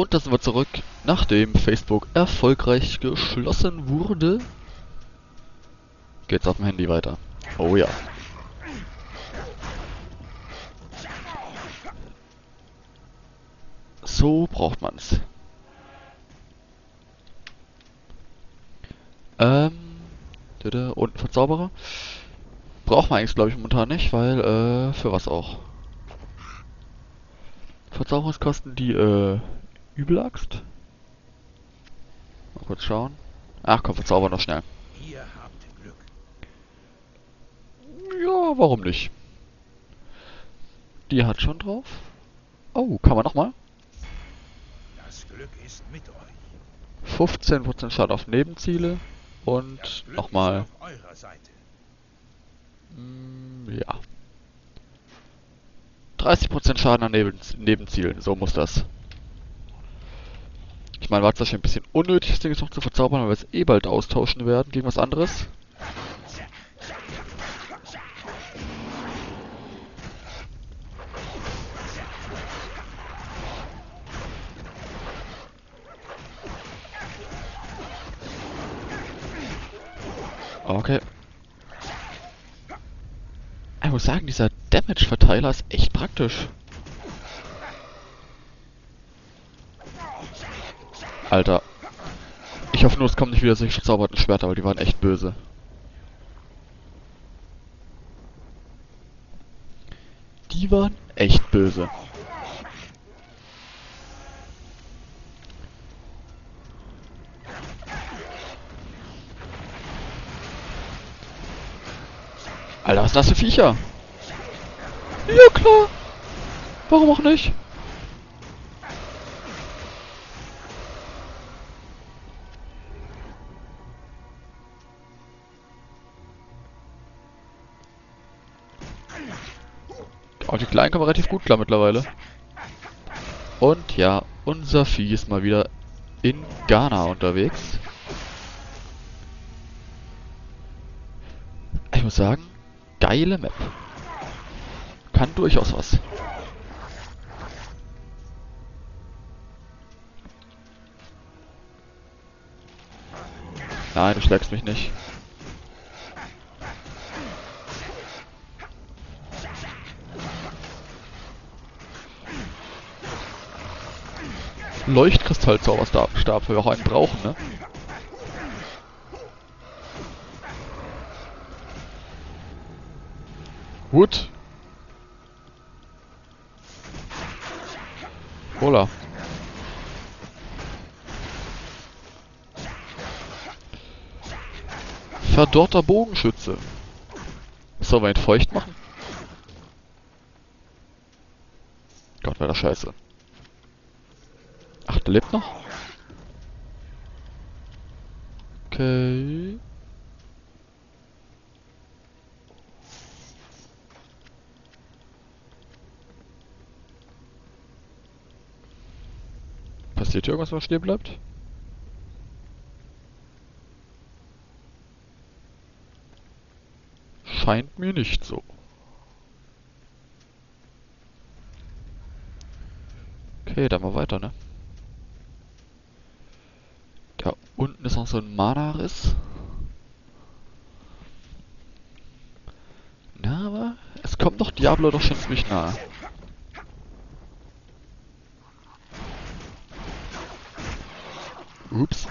Und da sind wir zurück, nachdem Facebook erfolgreich geschlossen wurde. Geht's auf dem Handy weiter. Oh ja. So braucht man's. Ähm, und Verzauberer. Braucht man eigentlich, glaube ich, momentan nicht, weil, äh, für was auch? Verzauberungskosten die, äh, Übelaxt? Mal kurz schauen. Ach komm, verzauber noch schnell. Ihr habt Glück. Ja, warum nicht? Die hat schon drauf. Oh, kann man nochmal? Das Glück ist mit euch. 15% Schaden auf Nebenziele. Und nochmal. Mm, ja. 30% Schaden an Neben Nebenzielen. So muss das. Ich meine, war es wahrscheinlich ein bisschen unnötig, das Ding jetzt noch zu verzaubern, weil wir es eh bald austauschen werden gegen was anderes. Okay. Ich muss sagen, dieser Damage-Verteiler ist echt praktisch. Alter. Ich hoffe nur, es kommen nicht wieder solche verzauberten Schwerter, weil die waren echt böse. Die waren echt böse. Alter, was sind das für Viecher? Ja, klar. Warum auch nicht? Oh, die Kleinen kommen relativ gut klar mittlerweile. Und ja, unser Vieh ist mal wieder in Ghana unterwegs. Ich muss sagen, geile Map. Kann durchaus was. Nein, du schlägst mich nicht. Leuchtkristallzauberstab, Stab, weil wir auch einen brauchen, ne? Gut. Hola. Verdorrter Bogenschütze. Sollen wir ihn feucht machen? Gott, wäre das scheiße. Der lebt noch? Okay. Passiert hier irgendwas, man stehen bleibt? Scheint mir nicht so. Okay, dann mal weiter, ne? Da unten ist noch so ein Mana-Riss. Na, aber es kommt doch Diablo doch schon ziemlich nahe. Ups.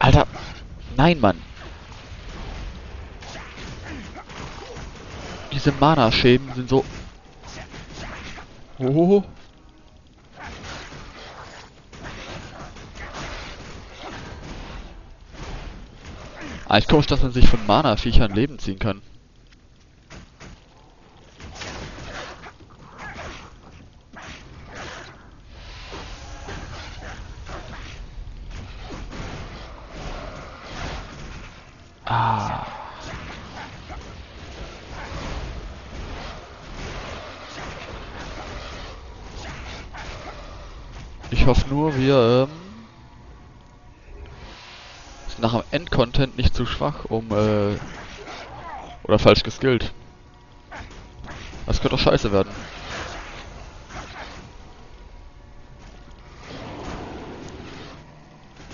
Alter. Nein, Mann. Diese Mana-Schäden sind so... Oh. Ah, ich komisch, dass man sich von Mana-Viechern Leben ziehen kann. Ah. Ich hoffe nur, wir ähm, Endcontent nicht zu schwach, um äh, oder falsch geskillt. Das könnte doch scheiße werden.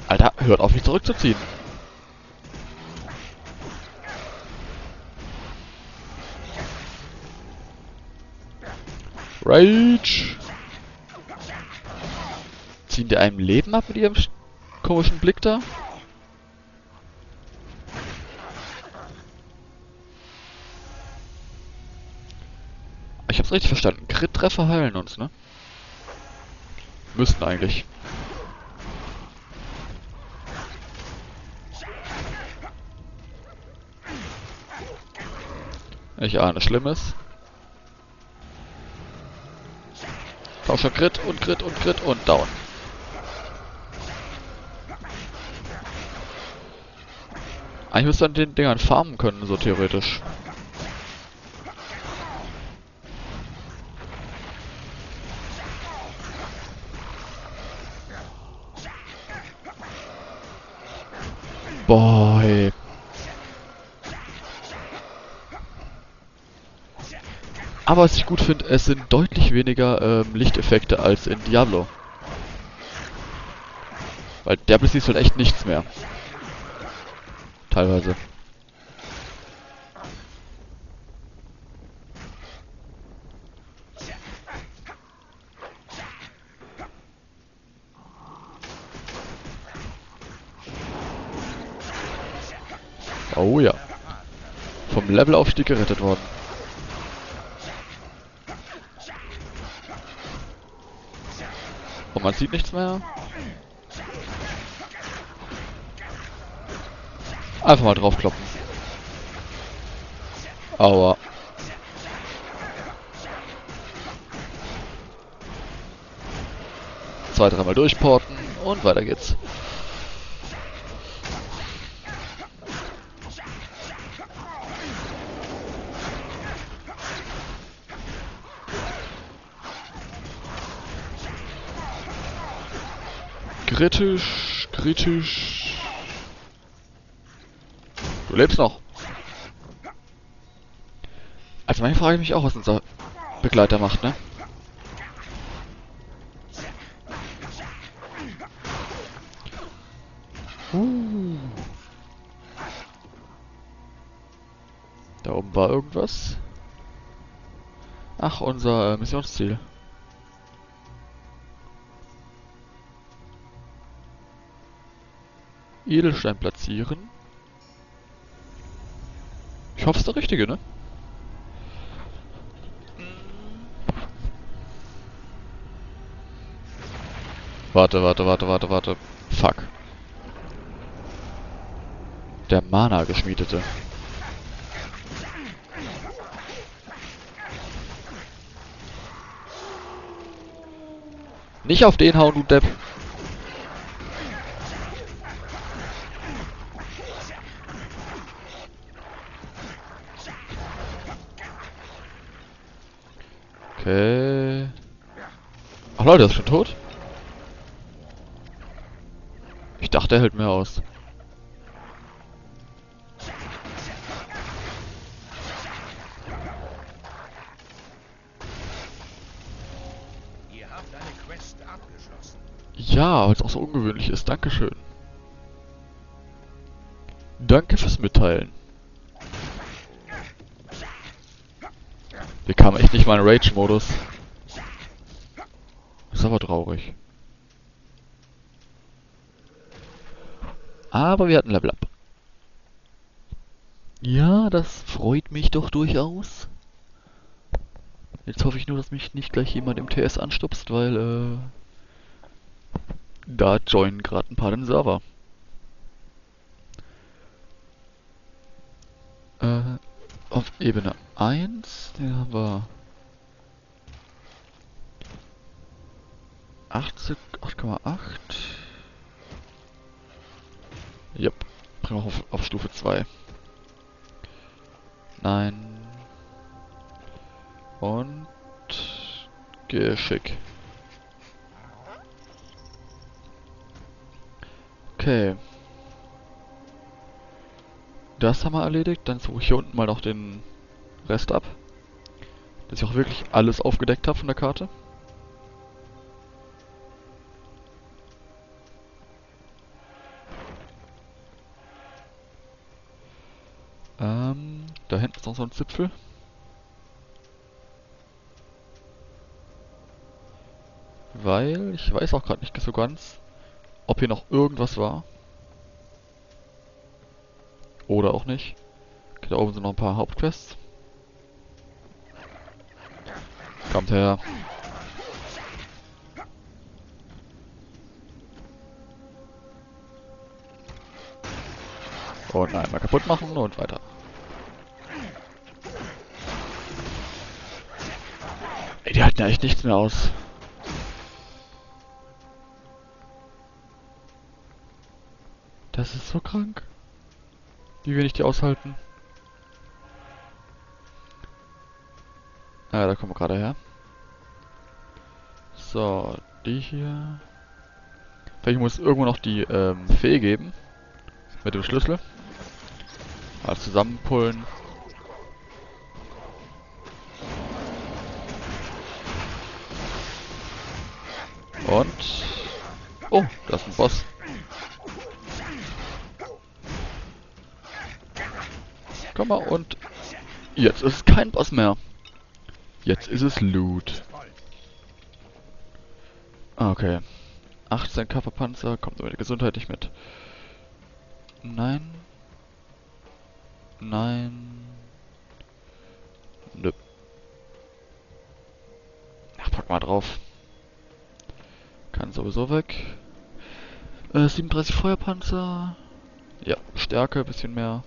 Alter, hört auf mich zurückzuziehen. Rage! Ziehen die einem Leben ab mit ihrem komischen Blick da? Hab's richtig verstanden. Crit-Treffer heilen uns, ne? Müssten eigentlich. Ich ahne Schlimmes. Tauscher Crit und Crit und Crit und down. Eigentlich müsste an den Dingern farmen können, so theoretisch. Was ich gut finde, es sind deutlich weniger ähm, Lichteffekte als in Diablo. Weil Diablo siehst halt echt nichts mehr. Teilweise. Oh ja. Vom Levelaufstieg gerettet worden. Und man sieht nichts mehr. Einfach mal draufkloppen. Aua. Zwei, dreimal durchporten und weiter geht's. Kritisch, kritisch. Du lebst noch. Also manchmal frage ich mich auch, was unser Begleiter macht, ne? Uh. Da oben war irgendwas. Ach, unser äh, Missionsziel. Edelstein platzieren. Ich hoffe, es ist der richtige, ne? Warte, warte, warte, warte, warte. Fuck. Der Mana-Geschmiedete. Nicht auf den hauen, du Depp. Okay. Ach Leute, ist schon tot? Ich dachte, er hält mehr aus. Ja, weil es auch so ungewöhnlich ist. Dankeschön. Danke fürs Mitteilen. Kamen echt nicht mal in Rage-Modus. Ist aber traurig. Aber wir hatten Level Up. Ja, das freut mich doch durchaus. Jetzt hoffe ich nur, dass mich nicht gleich jemand im TS anstupst, weil, äh... Da joinen gerade ein paar den Server. Äh, auf Ebene 1, den haben wir... 80, 8,8. Yep, bringen wir auf, auf Stufe 2. Nein. Und... Geschick. Okay. Das haben wir erledigt. Dann suche ich hier unten mal noch den Rest ab. Dass ich auch wirklich alles aufgedeckt habe von der Karte. Ähm, da hinten ist noch so ein Zipfel. Weil ich weiß auch gerade nicht so ganz, ob hier noch irgendwas war. Oder auch nicht. Okay, da oben sind noch ein paar Hauptquests. Kommt her. Und einmal kaputt machen und weiter. Ey, die halten ja echt nichts mehr aus. Das ist so krank. Wie wenig die aushalten. Ah, da kommen wir gerade her. So, die hier. Vielleicht muss irgendwo noch die ähm, Fee geben. Mit dem Schlüssel. Alles zusammenpullen. Und... Oh, da ist ein Boss. Komm und... Jetzt ist es kein Boss mehr. Jetzt ist es Loot. Okay. 18 Körperpanzer, kommt mit Gesundheit nicht mit. Nein. Nein. Nö. Ach, pack mal drauf. Kann sowieso weg. Äh, 37 Feuerpanzer. Ja, Stärke, bisschen mehr.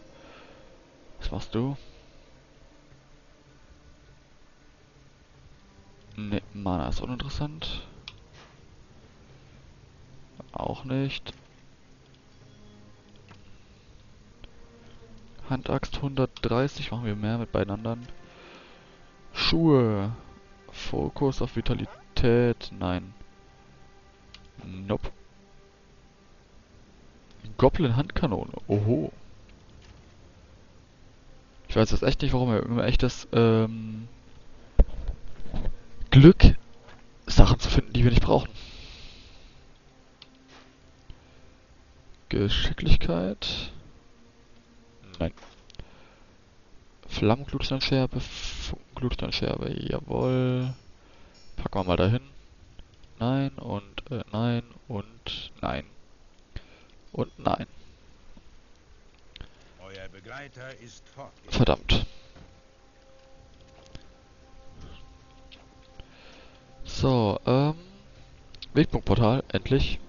Was machst du? Ne, Mana ist uninteressant. Auch nicht. Handaxt 130, machen wir mehr mit beiden anderen. Schuhe. Fokus auf Vitalität, nein. Nope. Goblin Handkanone, oho. Ich weiß jetzt echt nicht, warum er immer echt das ähm, Glück, Sachen zu finden, die wir nicht brauchen. Geschicklichkeit. Nein. Flammenglutsteinscherbe, Glutsteinscherbe, jawohl. Packen wir mal dahin. Nein und äh, nein und nein. Und nein. Euer Begleiter ist fort. Verdammt. So, ähm. Wegpunktportal, endlich.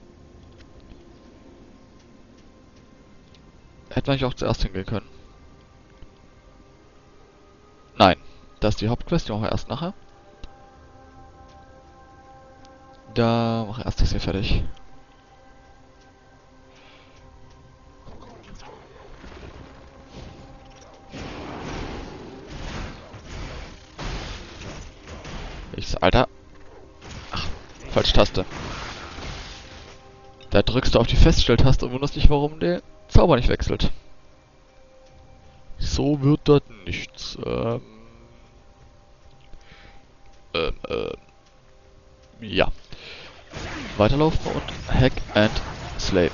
Hätten wir eigentlich auch zuerst hingehen können. Nein. Das ist die Hauptquest, die machen wir erst nachher. Da mach erst das hier fertig. Alter. Ach, falsche Taste. Da drückst du auf die Feststelltaste und wunderst dich, warum der Zauber nicht wechselt. So wird das nichts. Ähm, ähm, ähm. Ja. Weiterlaufen und Hack and Slave.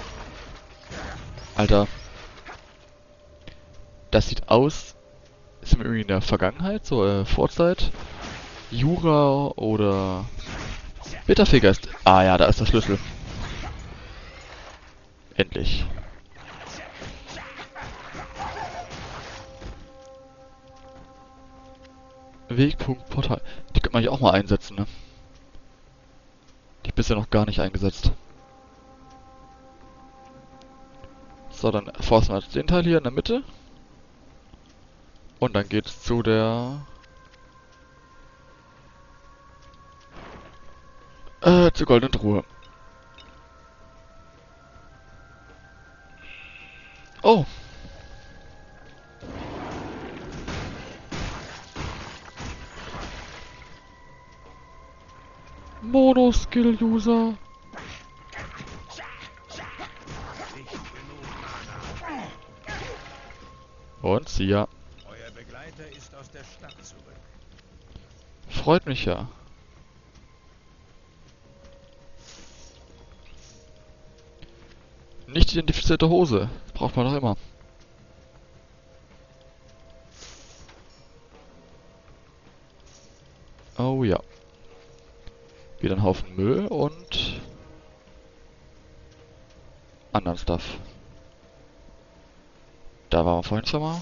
Alter. Das sieht aus. Wir irgendwie in der Vergangenheit, so äh, Vorzeit? Jura oder Bitterfegeist. Ah ja, da ist der Schlüssel. Endlich. Wegpunkt Portal. Die könnte man ja auch mal einsetzen, ne? Die bisher noch gar nicht eingesetzt. So, dann forsten wir den Teil hier in der Mitte. Und dann geht's zu der... Äh, zur goldenen Truhe. Oh. Mono-Skill-User. Und sie ja. Euer Begleiter ist aus der Stadt zurück. Freut mich ja. Nicht identifizierte Hose. Braucht man doch immer. Oh ja. Wieder ein Haufen Müll und anderen Stuff. Da waren wir vorhin schon mal.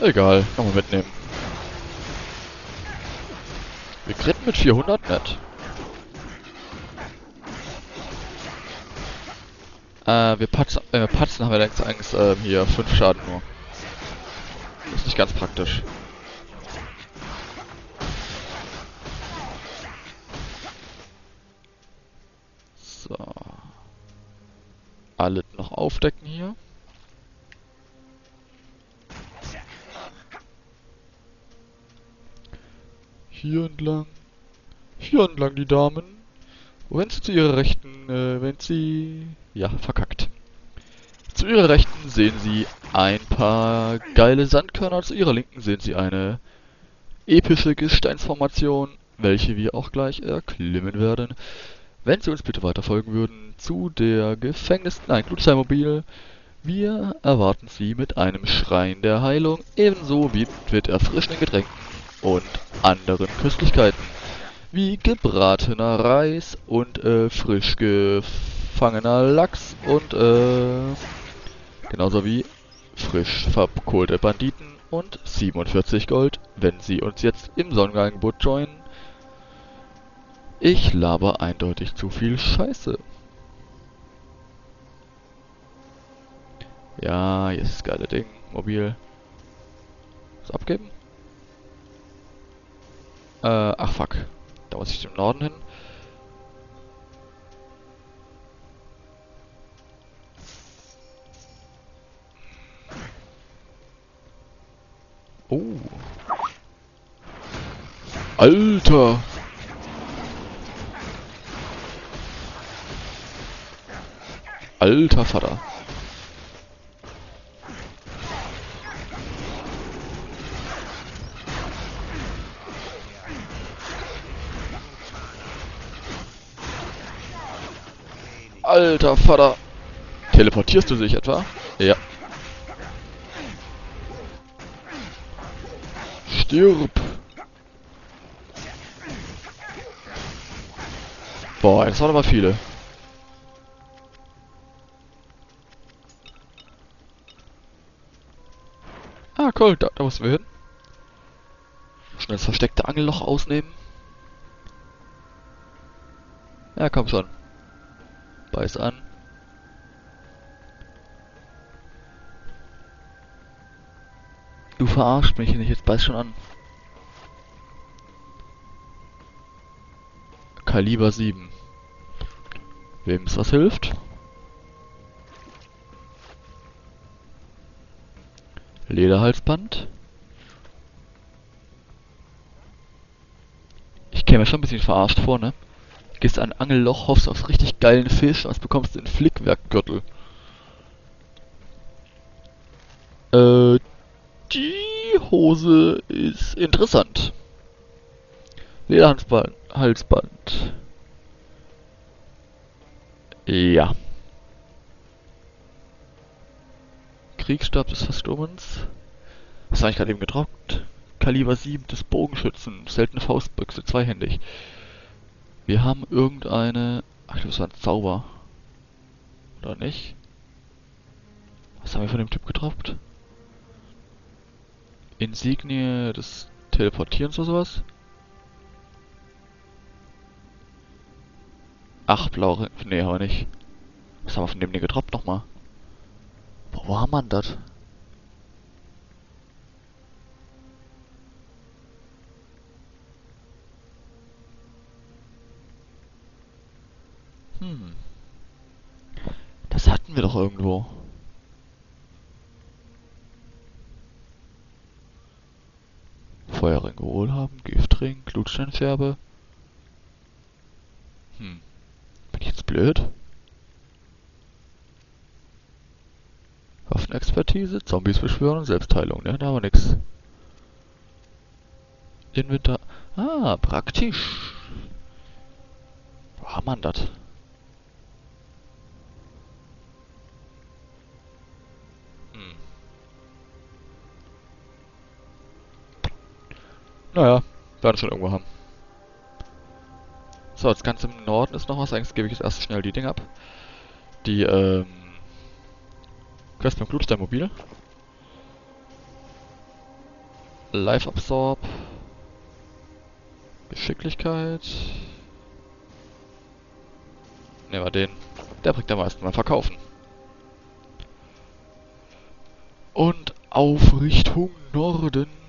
Egal, kann man mitnehmen. Kritten mit 400, nett. Äh, wir patzen, äh, patzen haben wir längst eigentlich äh, hier 5 Schaden nur. Ist nicht ganz praktisch. So. Alle noch aufdecken hier. Hier entlang. Hier entlang die Damen. Wenn Sie zu Ihrer Rechten, äh, wenn Sie... Ja, verkackt. Zu Ihrer Rechten sehen Sie ein paar geile Sandkörner, zu Ihrer Linken sehen Sie eine epische Gesteinsformation, welche wir auch gleich erklimmen werden. Wenn Sie uns bitte weiter folgen würden zu der Gefängnis... Nein, Glutsteinmobil. Wir erwarten Sie mit einem Schrein der Heilung, ebenso wie mit erfrischenden Getränken und anderen Köstlichkeiten, wie gebratener Reis und äh, frisch gefangener Lachs und äh, genauso wie frisch verkohlte Banditen und 47 Gold, wenn Sie uns jetzt im Sonnenangebot joinen. Ich laber eindeutig zu viel Scheiße. Ja, jetzt ist das geile Ding. Mobil. Was abgeben? Äh, ach fuck. Da muss ich zum Norden hin. Oh. Alter. Alter Vater. Alter Vater. Teleportierst du dich etwa? Ja. Stirb. Boah, das waren aber viele. Ah, cool, da, da müssen wir hin. Schnell das versteckte Angelloch ausnehmen. Ja, komm schon. Beiß an. Du verarscht mich nicht, jetzt beiß schon an. Kaliber 7. Wem es was hilft? Lederhalsband. Ich käme mir schon ein bisschen verarscht vor, ne? Gehst an Angelloch, hoffst auf richtig geilen Fisch, was bekommst du einen Flickwerkgürtel. Äh, die Hose ist interessant. Lederhalsband. Halsband. Ja. Kriegsstab des Versturmens. Was habe ich gerade eben gedruckt? Kaliber 7 des Bogenschützen. Seltene Faustbüchse, zweihändig. Wir haben irgendeine... Ach, das war ein Zauber. Oder nicht? Was haben wir von dem Typ gedroppt? Insignie des Teleportierens oder sowas? Ach, blaue... Nee, haben wir nicht. Was haben wir von dem denn gedroppt nochmal? Wo wir denn das? Hm. Das hatten wir doch irgendwo. Feuerring Wohlhaben, Giftring, Glutsteinfärbe. Hm. Bin ich jetzt blöd? Waffenexpertise, Zombies beschwören und Selbstheilung, ne? Da haben wir nix. Inventar. Ah, praktisch. Wo haben wir das? Naja, werden schon irgendwo haben. So, jetzt ganz im Norden ist noch was. Eigentlich gebe ich jetzt erst schnell die Dinge ab. Die, ähm... Quest beim Blutsteinmobil. Life Absorb. Geschicklichkeit. Nehmen wir den. Der bringt am meisten mal verkaufen. Und auf Richtung Norden.